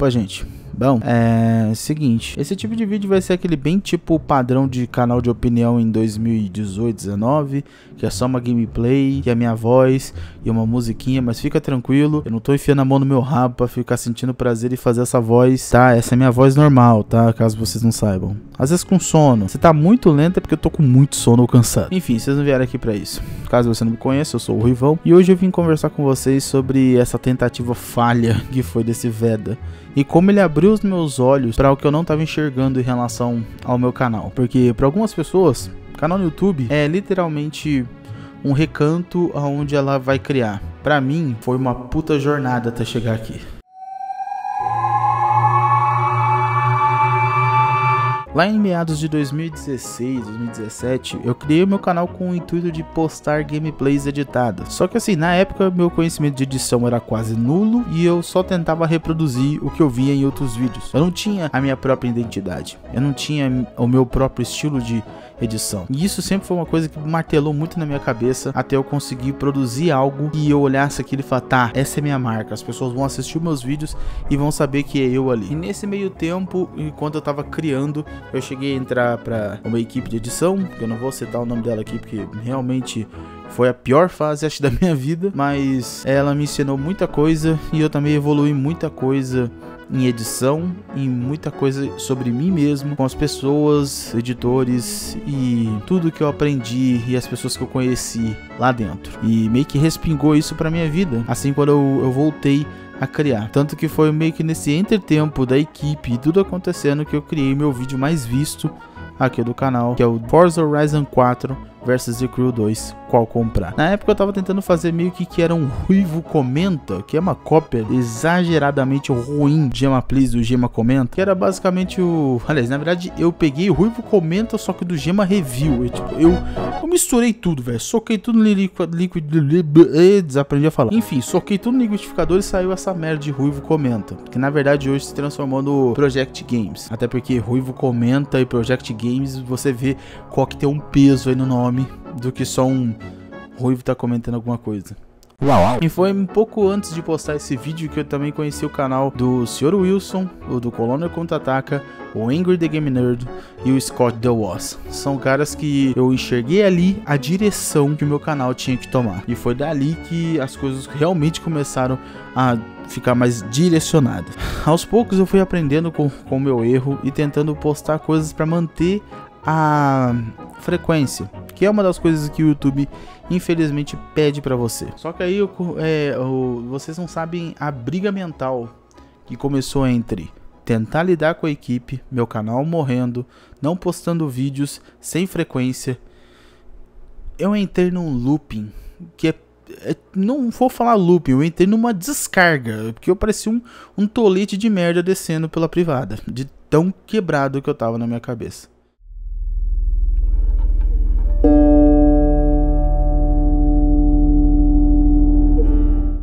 Opa, gente. Bom, é seguinte, esse tipo de vídeo vai ser aquele bem tipo padrão de canal de opinião em 2018, 19, que é só uma gameplay, que é a minha voz e uma musiquinha, mas fica tranquilo, eu não tô enfiando a mão no meu rabo pra ficar sentindo prazer e fazer essa voz, tá? Essa é minha voz normal, tá? Caso vocês não saibam. Às vezes com sono. Se tá muito lento é porque eu tô com muito sono ou cansado. Enfim, vocês não vieram aqui pra isso. Caso você não me conheça, eu sou o Rivão e hoje eu vim conversar com vocês sobre essa tentativa falha que foi desse Veda e como ele abriu os meus olhos para o que eu não estava enxergando em relação ao meu canal. Porque para algumas pessoas, canal no YouTube é literalmente um recanto aonde ela vai criar. Para mim, foi uma puta jornada até chegar aqui. Lá em meados de 2016, 2017, eu criei o meu canal com o intuito de postar gameplays editadas. Só que assim, na época meu conhecimento de edição era quase nulo e eu só tentava reproduzir o que eu via em outros vídeos. Eu não tinha a minha própria identidade, eu não tinha o meu próprio estilo de edição. E isso sempre foi uma coisa que martelou muito na minha cabeça até eu conseguir produzir algo e eu olhasse aquilo e falar, tá, essa é minha marca. As pessoas vão assistir meus vídeos e vão saber que é eu ali. E nesse meio tempo, enquanto eu tava criando, eu cheguei a entrar para uma equipe de edição, que eu não vou citar o nome dela aqui porque realmente foi a pior fase acho da minha vida, mas ela me ensinou muita coisa e eu também evolui muita coisa em edição, em muita coisa sobre mim mesmo, com as pessoas, editores e tudo que eu aprendi e as pessoas que eu conheci lá dentro. E meio que respingou isso para minha vida, assim quando eu, eu voltei a criar. Tanto que foi meio que nesse entretempo da equipe e tudo acontecendo que eu criei meu vídeo mais visto aqui do canal, que é o Forza Horizon 4 versus The Crew 2, qual comprar. Na época eu tava tentando fazer meio que que era um Ruivo Comenta, que é uma cópia exageradamente ruim de Gema Please do Gema Comenta, que era basicamente o... Aliás, na verdade eu peguei o Ruivo Comenta, só que do Gema Review. Eu, tipo, eu, eu misturei tudo, velho. Soquei tudo no liquid, desaprendi a falar. Enfim, soquei tudo no liquidificador e saiu essa merda de Ruivo Comenta, que na verdade hoje se transformou no Project Games. Até porque Ruivo Comenta e Project Games, você vê qual que tem um peso aí no nome nome do que só um ruivo tá comentando alguma coisa. E foi um pouco antes de postar esse vídeo que eu também conheci o canal do Sr. Wilson, o do Colônia Contra-Ataca, o Angry The Game Nerd e o Scott The Was. São caras que eu enxerguei ali a direção que o meu canal tinha que tomar. E foi dali que as coisas realmente começaram a ficar mais direcionadas. Aos poucos eu fui aprendendo com o meu erro e tentando postar coisas para manter a frequência, que é uma das coisas que o YouTube infelizmente pede para você. Só que aí é, vocês não sabem a briga mental que começou entre tentar lidar com a equipe, meu canal morrendo, não postando vídeos sem frequência. Eu entrei num looping que é, é não vou falar looping, eu entrei numa descarga, porque eu parecia um, um tolete de merda descendo pela privada, de tão quebrado que eu tava na minha cabeça.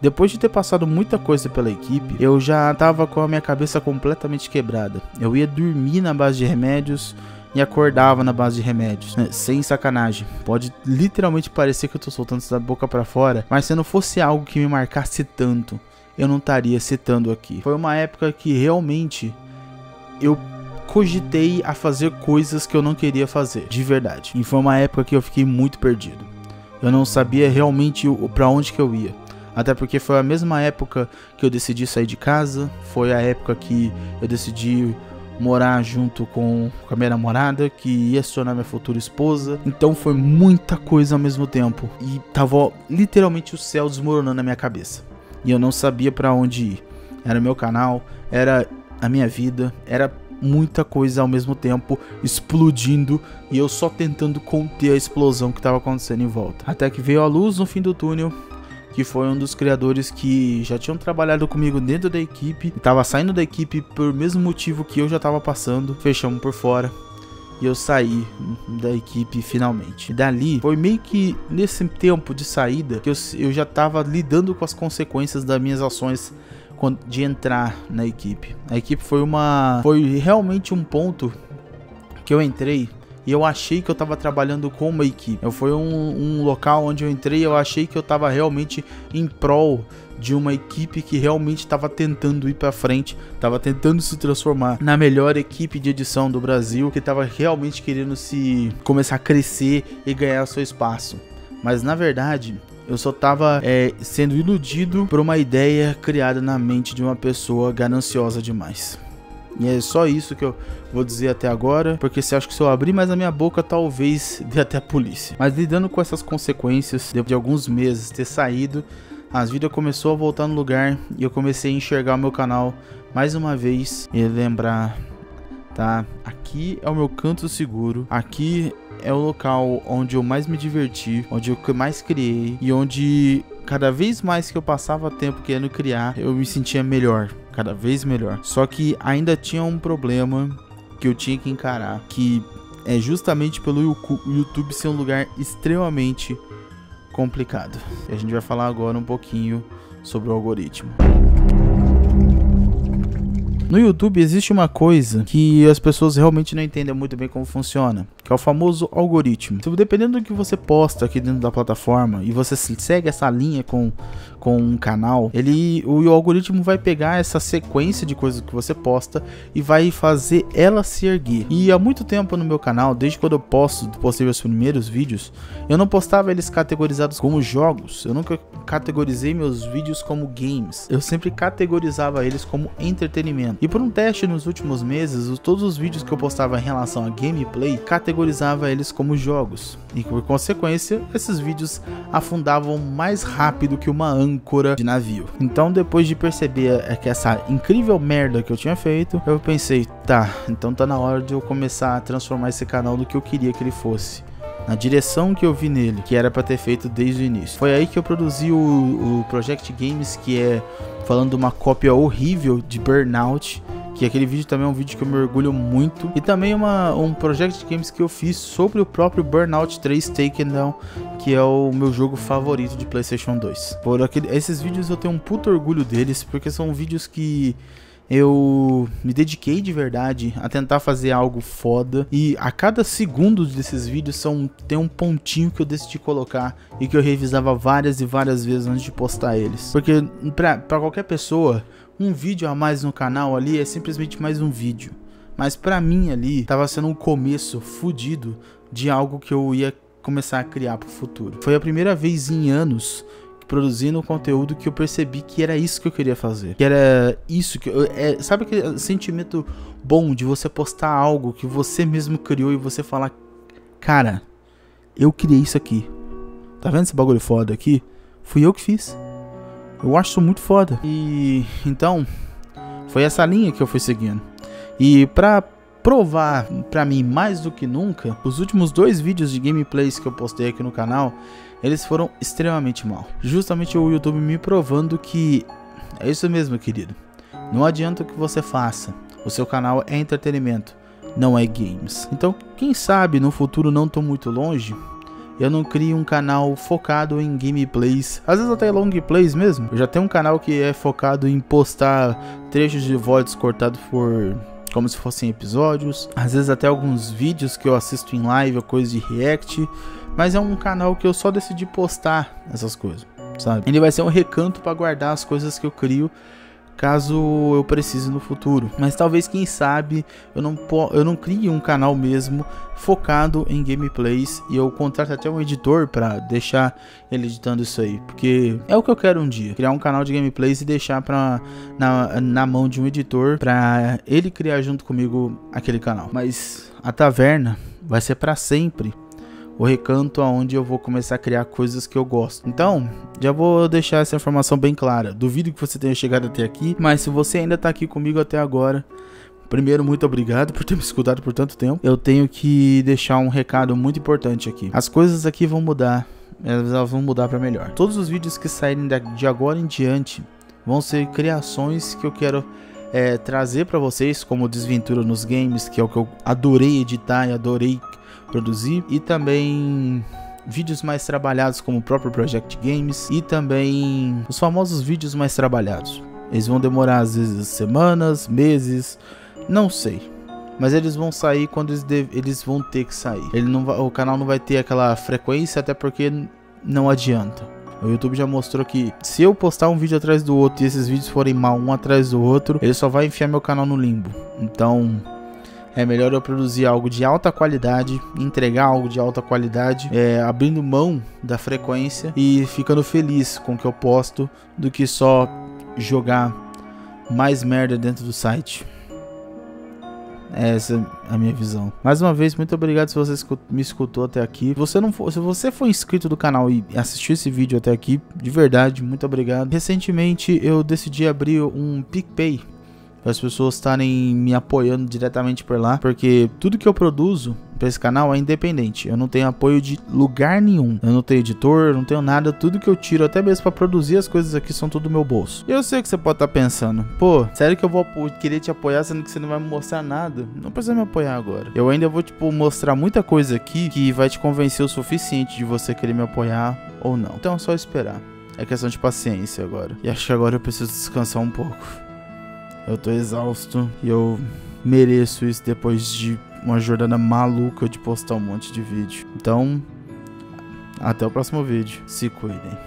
Depois de ter passado muita coisa pela equipe, eu já tava com a minha cabeça completamente quebrada. Eu ia dormir na base de remédios e acordava na base de remédios. Né? Sem sacanagem. Pode literalmente parecer que eu tô soltando isso da boca para fora, mas se não fosse algo que me marcasse tanto, eu não estaria citando aqui. Foi uma época que realmente eu cogitei a fazer coisas que eu não queria fazer, de verdade. E foi uma época que eu fiquei muito perdido. Eu não sabia realmente para onde que eu ia. Até porque foi a mesma época que eu decidi sair de casa, foi a época que eu decidi morar junto com, com a minha namorada, que ia se tornar minha futura esposa. Então foi muita coisa ao mesmo tempo. E tava literalmente o céu desmoronando na minha cabeça. E eu não sabia para onde ir. Era meu canal, era a minha vida, era muita coisa ao mesmo tempo explodindo e eu só tentando conter a explosão que estava acontecendo em volta. Até que veio a luz no fim do túnel que foi um dos criadores que já tinham trabalhado comigo dentro da equipe, estava saindo da equipe por mesmo motivo que eu já estava passando, fechamos por fora. E eu saí da equipe finalmente. Dali, foi meio que nesse tempo de saída que eu, eu já estava lidando com as consequências das minhas ações de entrar na equipe. A equipe foi uma. Foi realmente um ponto que eu entrei e eu achei que eu estava trabalhando com uma equipe. Eu foi um, um, local onde eu entrei eu achei que eu estava realmente em prol de uma equipe que realmente estava tentando ir para frente, estava tentando se transformar na melhor equipe de edição do Brasil, que estava realmente querendo se começar a crescer e ganhar seu espaço. Mas na verdade, eu só tava é, sendo iludido por uma ideia criada na mente de uma pessoa gananciosa demais. E é só isso que eu vou dizer até agora, porque se acho que se eu abrir mais a minha boca, talvez dê até a polícia. Mas lidando com essas consequências, depois de alguns meses ter saído, as vidas começou a voltar no lugar e eu comecei a enxergar o meu canal mais uma vez e lembrar, tá? Aqui é o meu canto seguro, aqui é o local onde eu mais me diverti, onde eu mais criei e onde cada vez mais que eu passava tempo querendo criar, eu me sentia melhor cada vez melhor. Só que ainda tinha um problema que eu tinha que encarar, que é justamente pelo YouTube ser um lugar extremamente complicado. E a gente vai falar agora um pouquinho sobre o algoritmo. No YouTube existe uma coisa que as pessoas realmente não entendem muito bem como funciona, que é o famoso algoritmo. Então, dependendo do que você posta aqui dentro da plataforma e você segue essa linha com, com um canal, ele o, algoritmo vai pegar essa sequência de coisas que você posta e vai fazer ela se erguer. E há muito tempo no meu canal, desde quando eu posto, postei meus primeiros vídeos, eu não postava eles categorizados como jogos. Eu nunca categorizei meus vídeos como games. Eu sempre categorizava eles como entretenimento. E por um teste nos últimos meses, todos os vídeos que eu postava em relação a gameplay, categorizava eles como jogos. E por consequência, esses vídeos afundavam mais rápido que uma âncora de navio. Então, depois de perceber é, que essa incrível merda que eu tinha feito, eu pensei, tá, então tá na hora de eu começar a transformar esse canal no que eu queria que ele fosse na direção que eu vi nele, que era para ter feito desde o início. Foi aí que eu produzi o, o Project Games, que é falando uma cópia horrível de Burnout, que aquele vídeo também é um vídeo que eu me orgulho muito. E também uma, um Project Games que eu fiz sobre o próprio Burnout 3 Taken Down, que é o meu jogo favorito de PlayStation 2. Por aquele, esses vídeos eu tenho um puto orgulho deles, porque são vídeos que eu me dediquei de verdade a tentar fazer algo foda e a cada segundo desses vídeos são tem um pontinho que eu decidi colocar e que eu revisava várias e várias vezes antes de postar eles. Porque para qualquer pessoa, um vídeo a mais no canal ali é simplesmente mais um vídeo. Mas para mim ali tava sendo um começo fudido de algo que eu ia começar a criar pro futuro. Foi a primeira vez em anos produzindo conteúdo que eu percebi que era isso que eu queria fazer. Que era isso que eu, é, sabe aquele sentimento bom de você postar algo que você mesmo criou e você falar, cara, eu criei isso aqui. Tá vendo esse bagulho foda aqui? Fui eu que fiz. Eu acho isso muito foda. E então, foi essa linha que eu fui seguindo. E pra provar pra mim mais do que nunca, os últimos dois vídeos de gameplays que eu postei aqui no canal, eles foram extremamente mal. Justamente o YouTube me provando que é isso mesmo, querido. Não adianta o que você faça. O seu canal é entretenimento, não é games. Então, quem sabe no futuro não tão muito longe, eu não crio um canal focado em gameplays, às vezes até long plays mesmo. Eu já tenho um canal que é focado em postar trechos de vozes cortados por como se fossem episódios, às vezes até alguns vídeos que eu assisto em live ou coisa de react, mas é um canal que eu só decidi postar essas coisas, sabe? Ele vai ser um recanto para guardar as coisas que eu crio caso eu precise no futuro. Mas talvez, quem sabe, eu não, eu não crie um canal mesmo focado em gameplays e eu contrato até um editor para deixar ele editando isso aí, porque é o que eu quero um dia, criar um canal de gameplays e deixar pra, na, na mão de um editor para ele criar junto comigo aquele canal. Mas a taverna vai ser para sempre o recanto aonde eu vou começar a criar coisas que eu gosto. Então, já vou deixar essa informação bem clara. Duvido que você tenha chegado até aqui, mas se você ainda está aqui comigo até agora, Primeiro, muito obrigado por ter me escutado por tanto tempo. Eu tenho que deixar um recado muito importante aqui. As coisas aqui vão mudar, elas vão mudar para melhor. Todos os vídeos que saírem de agora em diante vão ser criações que eu quero é, trazer para vocês, como Desventura nos Games, que é o que eu adorei editar e adorei produzir e também vídeos mais trabalhados como o próprio Project Games e também os famosos vídeos mais trabalhados. Eles vão demorar às vezes semanas, meses, não sei. Mas eles vão sair quando eles, eles vão ter que sair. Ele não vai, o canal não vai ter aquela frequência até porque não adianta. O YouTube já mostrou que se eu postar um vídeo atrás do outro e esses vídeos forem mal um atrás do outro, ele só vai enfiar meu canal no limbo. Então, é melhor eu produzir algo de alta qualidade, entregar algo de alta qualidade, é, abrindo mão da frequência e ficando feliz com o que eu posto, do que só jogar mais merda dentro do site. Essa é a minha visão. Mais uma vez, muito obrigado se você me escutou até aqui. Se você não for, se você for inscrito do canal e assistiu esse vídeo até aqui, de verdade, muito obrigado. Recentemente eu decidi abrir um PicPay para as pessoas estarem me apoiando diretamente por lá, porque tudo que eu produzo para esse canal é independente. Eu não tenho apoio de lugar nenhum. Eu não tenho editor, não tenho nada. Tudo que eu tiro, até mesmo para produzir as coisas aqui, são tudo do meu bolso. Eu sei que você pode estar tá pensando, pô, sério que eu vou querer te apoiar sendo que você não vai me mostrar nada? Não precisa me apoiar agora. Eu ainda vou, tipo, mostrar muita coisa aqui que vai te convencer o suficiente de você querer me apoiar ou não. Então é só esperar. É questão de paciência agora. E acho que agora eu preciso descansar um pouco. Eu tô exausto e eu mereço isso depois de uma jornada maluca de postar um monte de vídeo. Então, até o próximo vídeo. Se cuidem.